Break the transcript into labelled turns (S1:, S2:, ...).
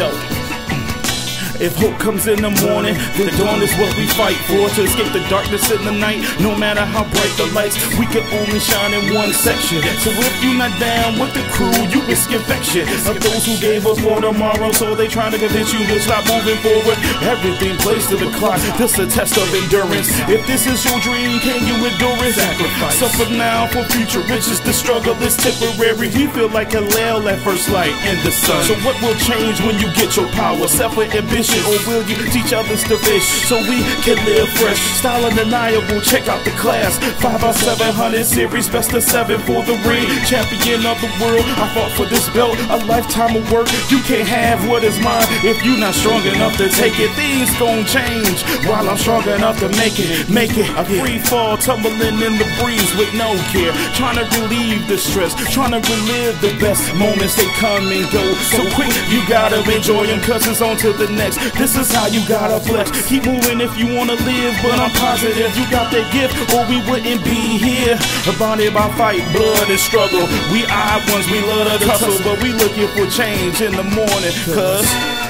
S1: Joe. If hope comes in the morning, the dawn is what we fight for to escape the darkness in the night. No matter how bright the lights, we can only shine in one section. So if you're not down with the crew, you risk infection of those who gave us more tomorrow. So they trying to convince you to stop moving forward. Everything plays to the clock. This a test of endurance. If this is your dream, can you endure it? Sacrifice. Suffer now for future riches. The struggle is temporary. We feel like a Hillel at first light in the sun. So what will change when you get your power? Self ambition or will you teach others to fish so we can live fresh? Style undeniable, check out the class. 5 by 700 series, best of 7 for the ring. Champion of the world, I fought for this belt. A lifetime of work, you can't have what is mine if you're not strong enough to take it. Things gon' change while I'm strong enough to make it. Make it a free fall, tumbling in the breeze with no care. Trying to relieve the stress, trying to relive the best moments. They come and go so quick, you gotta enjoy them, cause it's on to the next. This is how you gotta flex. Keep moving if you wanna live, but I'm positive you got that gift, or we wouldn't be here. Bonded by fight, blood, and struggle. We odd ones, we love to tussle, but we looking for change in the morning, cause.